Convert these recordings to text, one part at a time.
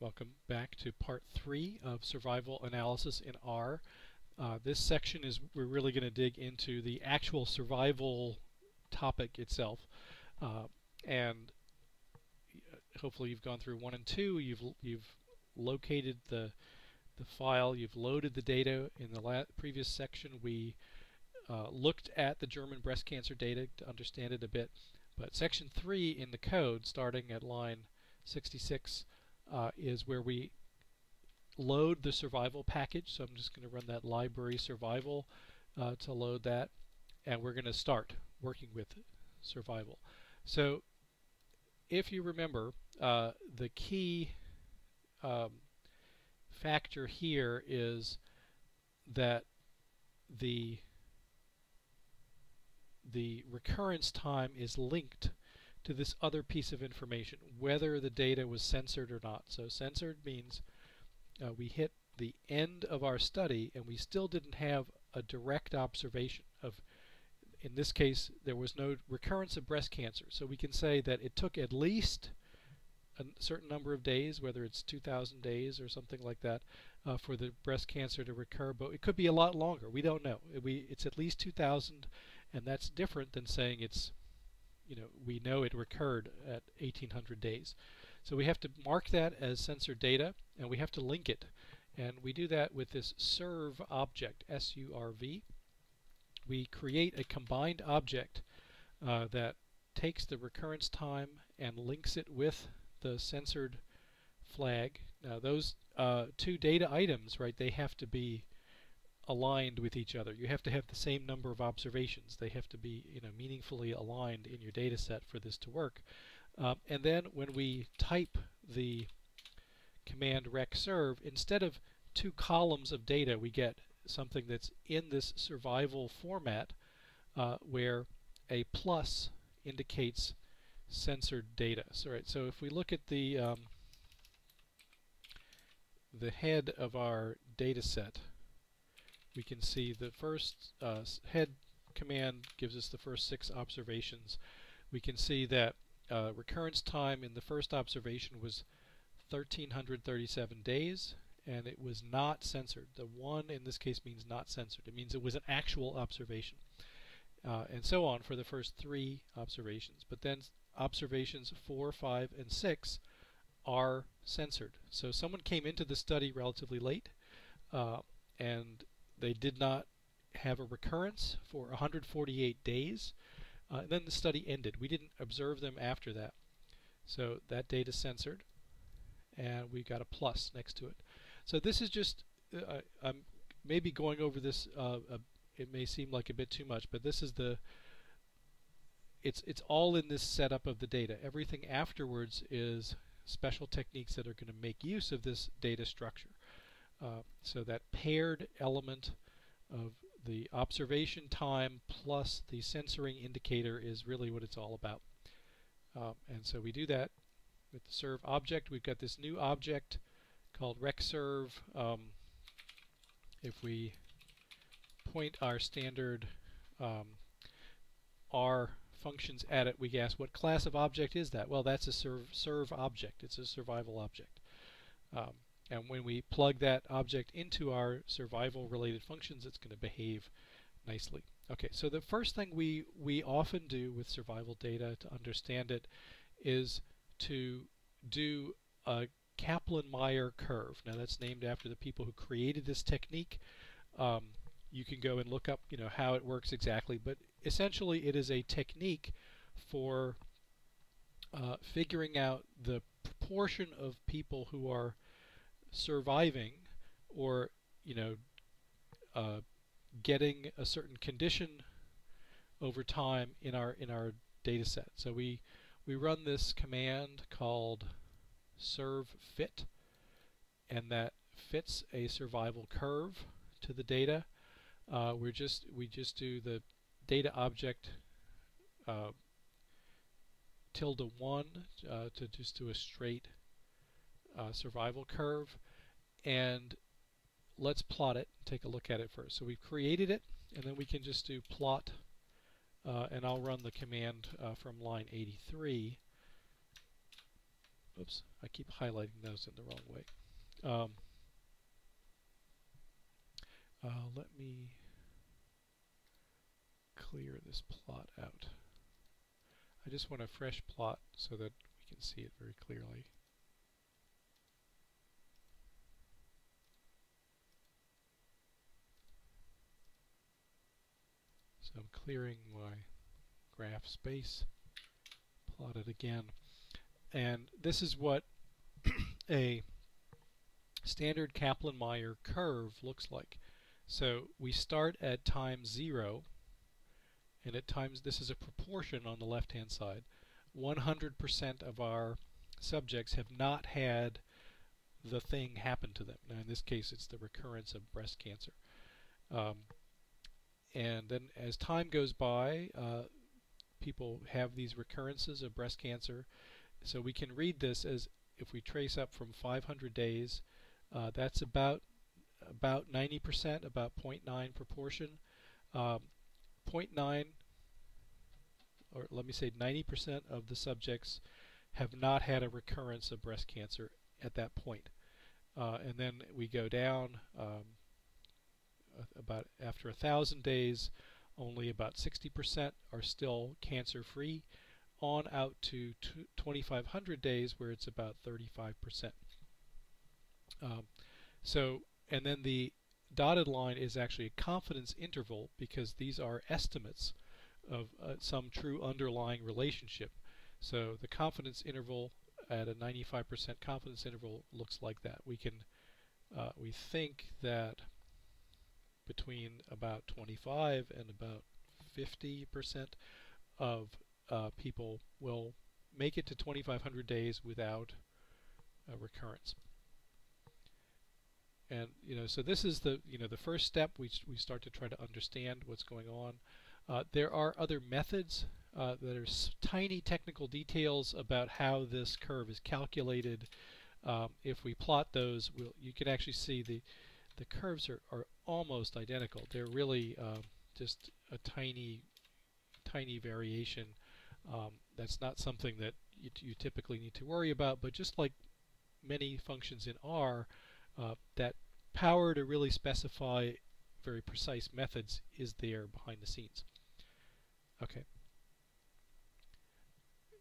Welcome back to part three of survival analysis in R. Uh, this section is we're really going to dig into the actual survival topic itself, uh, and hopefully you've gone through one and two. You've you've located the the file. You've loaded the data. In the previous section, we uh, looked at the German breast cancer data to understand it a bit. But section three in the code, starting at line 66 uh, is where we load the survival package. So I'm just going to run that library survival uh, to load that. And we're going to start working with survival. So if you remember, uh, the key um, factor here is that the the recurrence time is linked to this other piece of information, whether the data was censored or not. So censored means uh, we hit the end of our study and we still didn't have a direct observation of, in this case, there was no recurrence of breast cancer. So we can say that it took at least a certain number of days, whether it's 2,000 days or something like that, uh, for the breast cancer to recur, but it could be a lot longer. We don't know. We, it's at least 2,000, and that's different than saying it's you know, we know it recurred at 1800 days. So we have to mark that as censored data and we have to link it. And we do that with this surv object, S-U-R-V. We create a combined object uh, that takes the recurrence time and links it with the censored flag. Now those uh, two data items, right, they have to be aligned with each other. You have to have the same number of observations. They have to be you know meaningfully aligned in your data set for this to work. Um, and then when we type the command recsurv, instead of two columns of data, we get something that's in this survival format uh, where a plus indicates censored data. So, right, so if we look at the um, the head of our data set, we can see the first uh, head command gives us the first six observations. We can see that uh, recurrence time in the first observation was 1337 days and it was not censored. The one in this case means not censored. It means it was an actual observation. Uh, and so on for the first three observations. But then observations 4, 5, and 6 are censored. So someone came into the study relatively late uh, and they did not have a recurrence for 148 days. Uh, and then the study ended. We didn't observe them after that. So that data censored, and we got a plus next to it. So this is just, uh, I'm maybe going over this, uh, it may seem like a bit too much, but this is the, it's, it's all in this setup of the data. Everything afterwards is special techniques that are going to make use of this data structure. Uh, so that paired element of the observation time plus the censoring indicator is really what it's all about. Um, and so we do that with the surv object. We've got this new object called recsurv. Um, if we point our standard um, R functions at it, we ask what class of object is that? Well, that's a serve, surv object. It's a survival object. Um, and when we plug that object into our survival related functions, it's going to behave nicely. Okay, so the first thing we, we often do with survival data to understand it is to do a Kaplan-Meier curve. Now that's named after the people who created this technique. Um, you can go and look up you know how it works exactly, but essentially it is a technique for uh, figuring out the proportion of people who are surviving or you know uh, getting a certain condition over time in our in our data set. So we we run this command called surv fit and that fits a survival curve to the data. Uh, we're just we just do the data object uh, tilde one uh, to just do a straight uh, survival curve and let's plot it take a look at it first so we've created it and then we can just do plot uh, and I'll run the command uh, from line 83 oops, I keep highlighting those in the wrong way. Um, uh, let me clear this plot out. I just want a fresh plot so that we can see it very clearly. So I'm clearing my graph space, plot it again, and this is what a standard Kaplan-Meier curve looks like. So we start at time zero, and at times this is a proportion on the left-hand side. 100% of our subjects have not had the thing happen to them. Now in this case it's the recurrence of breast cancer. Um, and then as time goes by, uh, people have these recurrences of breast cancer. So we can read this as if we trace up from 500 days, uh, that's about about 90%, about 0.9 proportion. Um, 0.9, or let me say 90% of the subjects have not had a recurrence of breast cancer at that point. Uh, and then we go down um, about after a thousand days, only about 60% are still cancer free, on out to 2,500 days where it's about 35%. Um, so, and then the dotted line is actually a confidence interval because these are estimates of uh, some true underlying relationship. So the confidence interval at a 95% confidence interval looks like that. We can, uh, we think that between about 25 and about 50% of uh, people will make it to 2,500 days without a recurrence. And you know, so this is the you know the first step. We we start to try to understand what's going on. Uh, there are other methods. Uh, that are tiny technical details about how this curve is calculated. Um, if we plot those, we'll, you can actually see the the curves are, are almost identical. They're really uh, just a tiny, tiny variation. Um, that's not something that you, you, typically need to worry about, but just like many functions in R, uh, that power to really specify very precise methods is there behind the scenes. Okay.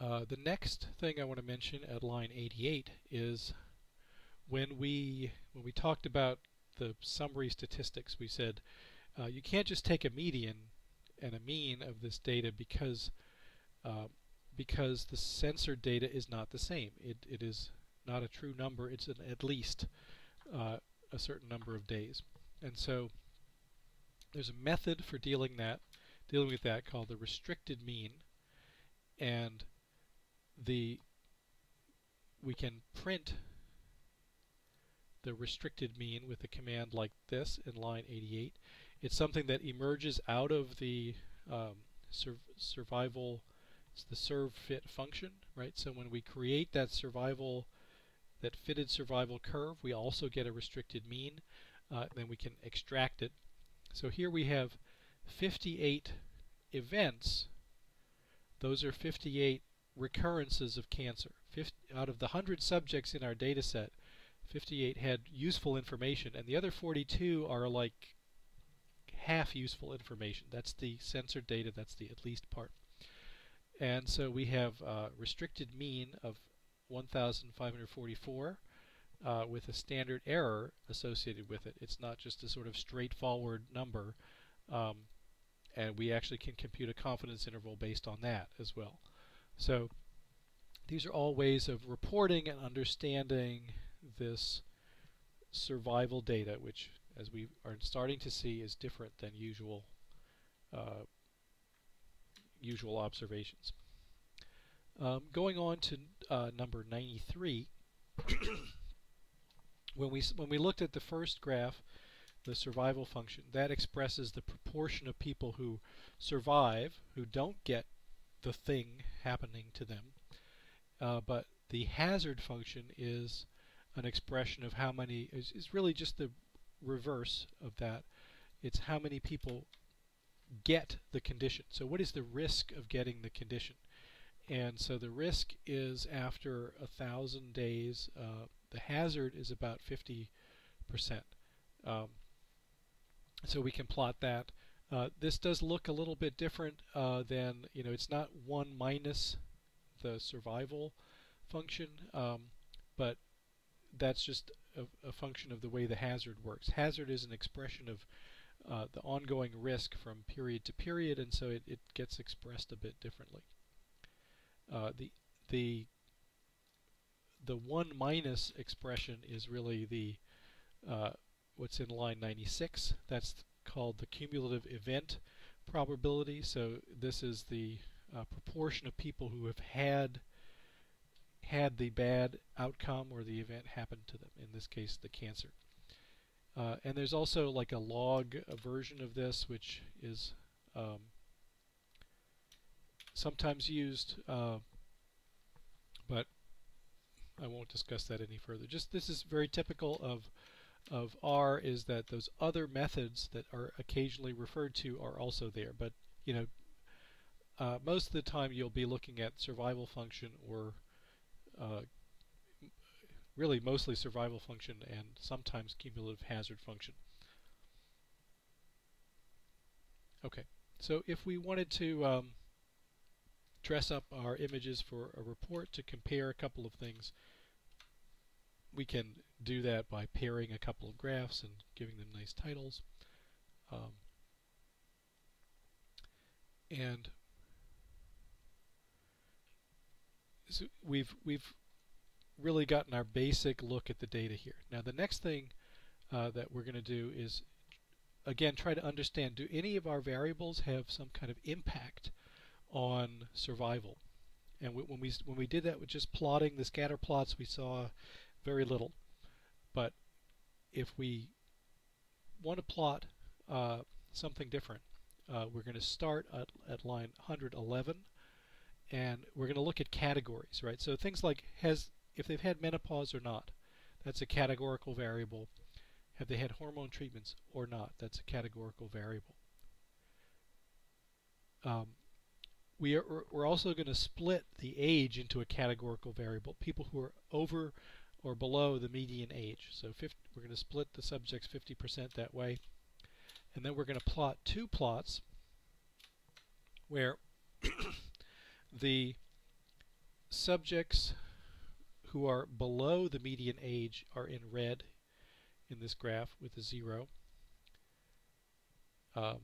Uh, the next thing I want to mention at line 88 is when we when we talked about the summary statistics, we said uh, you can't just take a median and a mean of this data because uh, because the censored data is not the same. It, it is not a true number. It's an at least uh, a certain number of days. And so there's a method for dealing that dealing with that called the restricted mean and the we can print the restricted mean with a command like this in line 88. It's something that emerges out of the um, sur survival, it's the surv fit function, right? So when we create that survival, that fitted survival curve, we also get a restricted mean. Uh, then we can extract it. So here we have 58 events. Those are 58 recurrences of cancer. 50, out of the 100 subjects in our data set, 58 had useful information, and the other 42 are like half useful information. That's the censored data, that's the at least part. And so we have a restricted mean of 1,544 uh, with a standard error associated with it. It's not just a sort of straightforward number, um, and we actually can compute a confidence interval based on that as well. So these are all ways of reporting and understanding this survival data, which, as we are starting to see, is different than usual uh, usual observations. Um, going on to uh, number 93, when we when we looked at the first graph, the survival function, that expresses the proportion of people who survive, who don't get the thing happening to them. Uh, but the hazard function is an expression of how many is, is really just the reverse of that. It's how many people get the condition. So what is the risk of getting the condition? and so the risk is after a thousand days. Uh, the hazard is about 50 percent. Um, so we can plot that. Uh, this does look a little bit different uh, than you know. It's not one minus the survival function, um, but that's just a, a, function of the way the hazard works. Hazard is an expression of uh, the ongoing risk from period to period, and so it, it gets expressed a bit differently. Uh, the the the one minus expression is really the uh, what's in line 96. That's called the cumulative event probability. So this is the uh, proportion of people who have had had the bad outcome or the event happen to them, in this case the cancer. Uh, and there's also like a log version of this which is um, sometimes used, uh, but I won't discuss that any further. Just this is very typical of of R is that those other methods that are occasionally referred to are also there. But you know, uh, most of the time you'll be looking at survival function or uh, really mostly survival function and sometimes cumulative hazard function. Okay, so if we wanted to um, dress up our images for a report to compare a couple of things, we can do that by pairing a couple of graphs and giving them nice titles. Um, and so we've we've really gotten our basic look at the data here. Now the next thing uh, that we're going to do is again try to understand do any of our variables have some kind of impact on survival and when we when we did that with just plotting the scatter plots we saw very little. But if we want to plot uh, something different, uh, we're going to start at, at line 111 and we're going to look at categories, right? So things like has if they've had menopause or not, that's a categorical variable. Have they had hormone treatments or not? That's a categorical variable. Um, we are, we're also going to split the age into a categorical variable. People who are over or below the median age. So 50, we're going to split the subjects 50% that way. And then we're going to plot two plots where the subjects who are below the median age are in red in this graph with a zero. Um,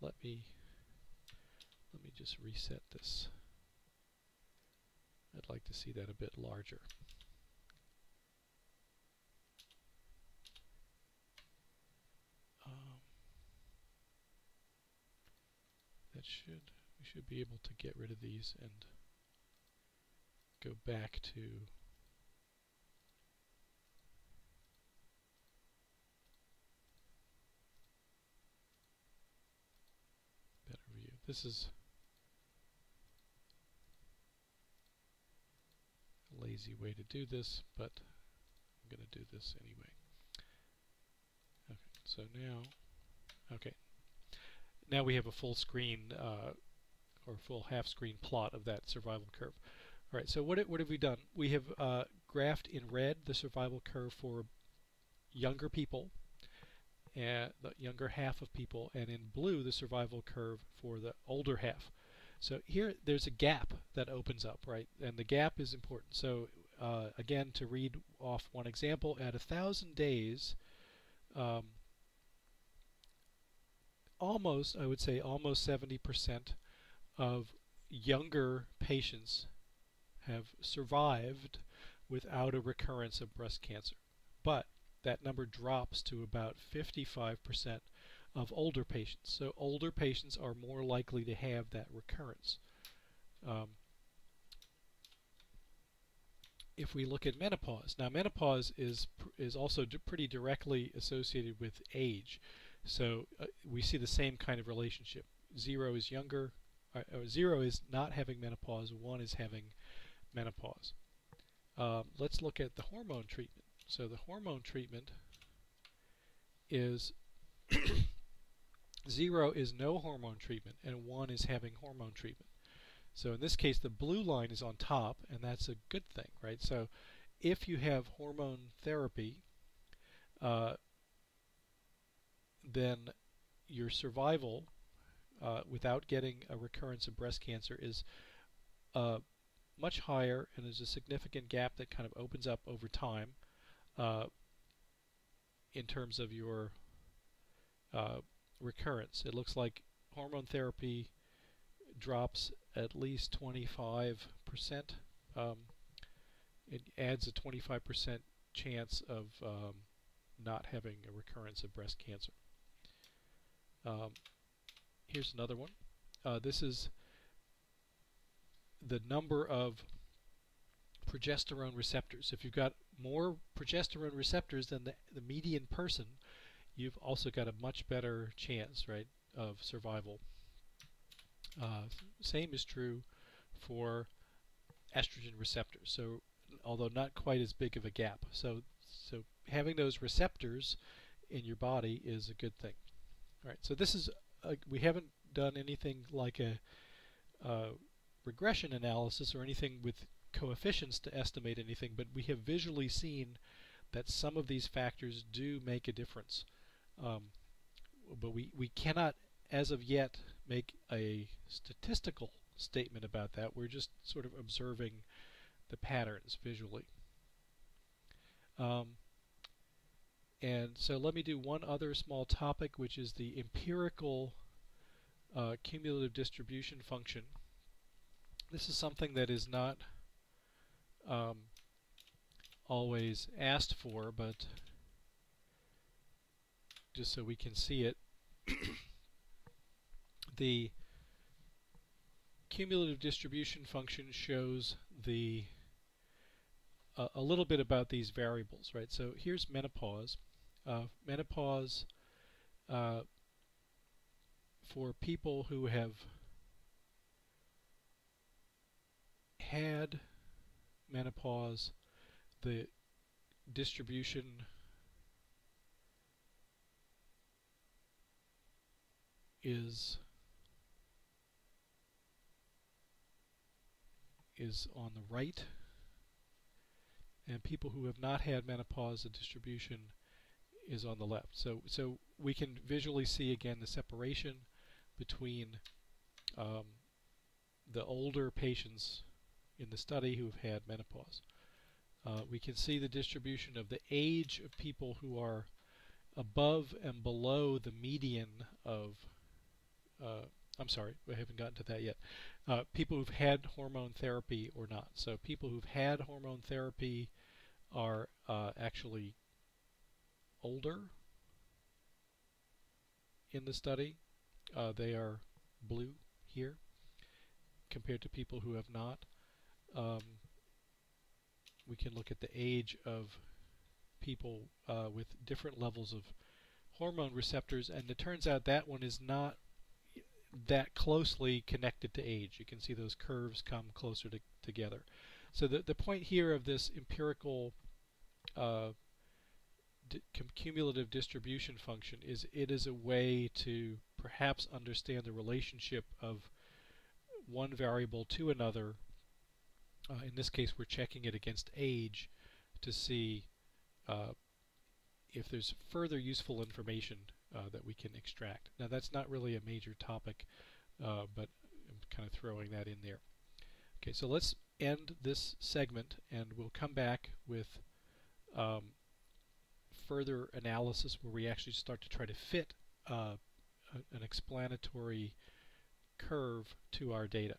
let me let me just reset this. I'd like to see that a bit larger. that should should be able to get rid of these and go back to better view. This is a lazy way to do this, but I'm going to do this anyway. Okay, so now, okay, now we have a full screen uh, or full half screen plot of that survival curve. All right, so what, what have we done? We have uh, graphed in red the survival curve for younger people, and the younger half of people, and in blue the survival curve for the older half. So here there's a gap that opens up, right? And the gap is important. So uh, again, to read off one example, at a thousand days, um, almost, I would say, almost 70% of younger patients have survived without a recurrence of breast cancer. But that number drops to about 55% of older patients. So older patients are more likely to have that recurrence. Um, if we look at menopause, now menopause is is also pretty directly associated with age. So uh, we see the same kind of relationship. Zero is younger, uh, zero is not having menopause, one is having menopause. Um, let's look at the hormone treatment. So the hormone treatment is zero is no hormone treatment and one is having hormone treatment. So in this case, the blue line is on top, and that's a good thing, right? So if you have hormone therapy, uh, then your survival uh, without getting a recurrence of breast cancer is uh, much higher, and there's a significant gap that kind of opens up over time uh, in terms of your uh, recurrence. It looks like hormone therapy drops at least 25%. Um, it adds a 25% chance of um, not having a recurrence of breast cancer. Um, here's another one. Uh, this is the number of progesterone receptors. If you've got more progesterone receptors than the, the median person, you've also got a much better chance, right, of survival. Uh, same is true for estrogen receptors. So, although not quite as big of a gap. So, so having those receptors in your body is a good thing. All right. So this is a, we haven't done anything like a uh, regression analysis or anything with coefficients to estimate anything, but we have visually seen that some of these factors do make a difference. Um, but we, we cannot, as of yet, make a statistical statement about that. We're just sort of observing the patterns visually. Um, and so let me do one other small topic, which is the empirical uh, cumulative distribution function. This is something that is not um, always asked for, but just so we can see it, the cumulative distribution function shows the uh, a little bit about these variables, right? So here's menopause. Uh, menopause uh, for people who have had menopause, the distribution is is on the right. And people who have not had menopause the distribution is on the left so so we can visually see again the separation between um, the older patients in the study who have had menopause. Uh, we can see the distribution of the age of people who are above and below the median of, uh, I'm sorry, I haven't gotten to that yet, uh, people who've had hormone therapy or not. So people who've had hormone therapy are uh, actually older in the study uh, they are blue here compared to people who have not. Um, we can look at the age of people uh, with different levels of hormone receptors and it turns out that one is not that closely connected to age. You can see those curves come closer to, together. So the, the point here of this empirical uh, cumulative distribution function is it is a way to perhaps understand the relationship of one variable to another. Uh, in this case, we're checking it against age to see uh, if there's further useful information uh, that we can extract. Now, that's not really a major topic, uh, but I'm kind of throwing that in there. Okay, so let's end this segment, and we'll come back with um, further analysis where we actually start to try to fit uh, an explanatory curve to our data.